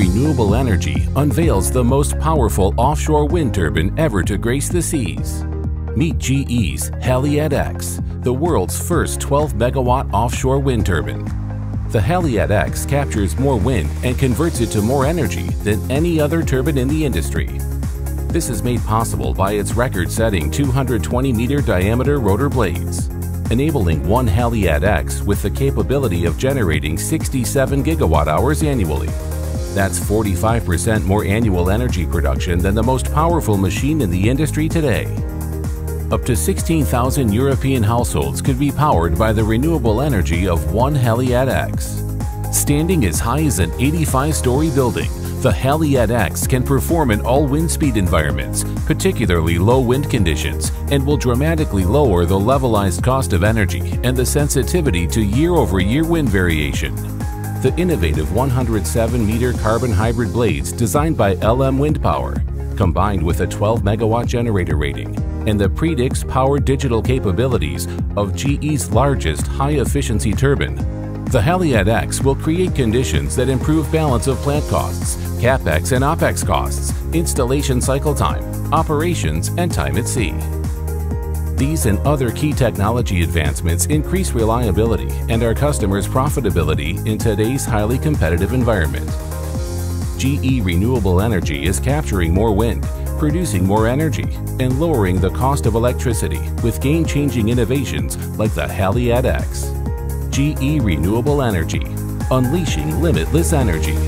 Renewable Energy unveils the most powerful offshore wind turbine ever to grace the seas. Meet GE's Haliade X, the world's first 12 megawatt offshore wind turbine. The Haliade X captures more wind and converts it to more energy than any other turbine in the industry. This is made possible by its record-setting 220-meter diameter rotor blades enabling one Haliade X with the capability of generating 67 gigawatt hours annually. That's 45% more annual energy production than the most powerful machine in the industry today. Up to 16,000 European households could be powered by the renewable energy of one Haliade X. Standing as high as an 85-story building, the Haliade X can perform in all wind speed environments, particularly low wind conditions, and will dramatically lower the levelized cost of energy and the sensitivity to year-over-year -year wind variation. The innovative 107-meter carbon hybrid blades designed by LM Wind Power, combined with a 12 megawatt generator rating and the Predix power digital capabilities of GE's largest high-efficiency turbine, the Haliade X will create conditions that improve balance of plant costs, capex and opex costs, installation cycle time, operations, and time at sea. These and other key technology advancements increase reliability and our customers' profitability in today's highly competitive environment. GE Renewable Energy is capturing more wind, producing more energy, and lowering the cost of electricity with game-changing innovations like the Haliade X. GE Renewable Energy, unleashing limitless energy.